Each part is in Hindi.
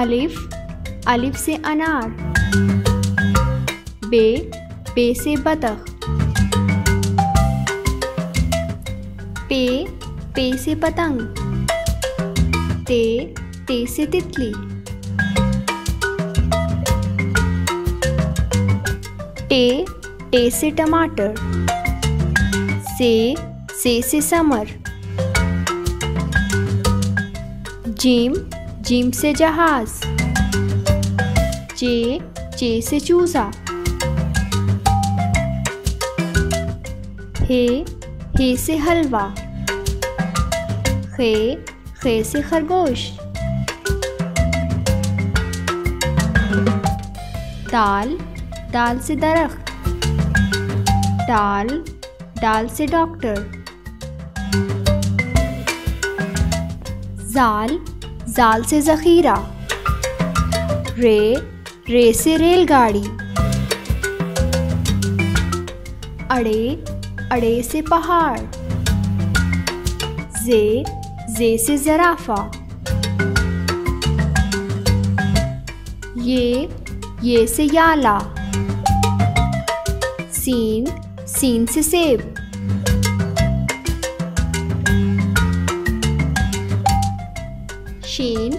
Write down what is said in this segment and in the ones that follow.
अलिफ अलिफ से अनार। बे बे से बतख। पे पे से पतंग। ते ते से तितली। टे टे से टमाटर। से से से समर। जिम जिम से जहाज़। चे चे से चूजा। हे हे से हलवा। खे खे से खरगोश। दाल दाल से दरख्त। डाल डाल से डॉक्टर। जाल जाल से ज़ख़ीरा। रे रे से रेलगाड़ी। अड़े अड़े से पहाड़। जे जे से ज़राफ़ा। ये ये से याला। सीन सीन से सेब। शीन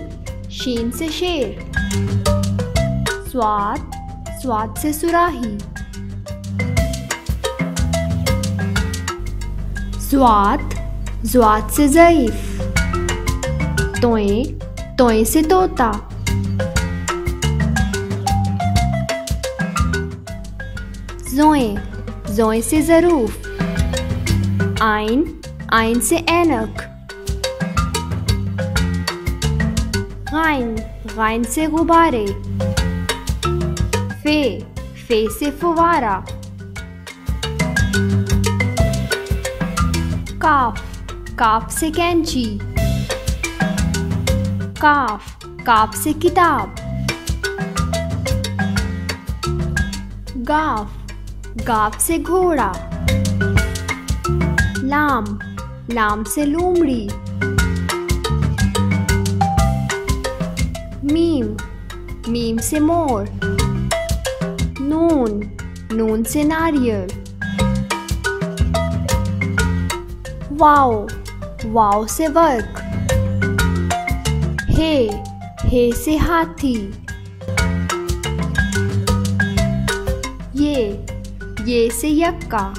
शीन से शेर। स्वाद स्वाद से सुराही। स्वाद ज्वाद से ज़यीफ़। तोए तोए से तोता। जोए जोए से ज़रूफ। आइन आइन से ऐनक। गाइन गाइन से गुब्बारे फे फे से फुवारा काफ काफ से कैंची काफ काफ से किताब गाफ गाप से घोड़ा लाम लाम से लोमड़ी से मोर। नून। नून से नारियल। वाओ। वाओ से वर्क। हे। हे से हाथी। ये। ये से यक्का।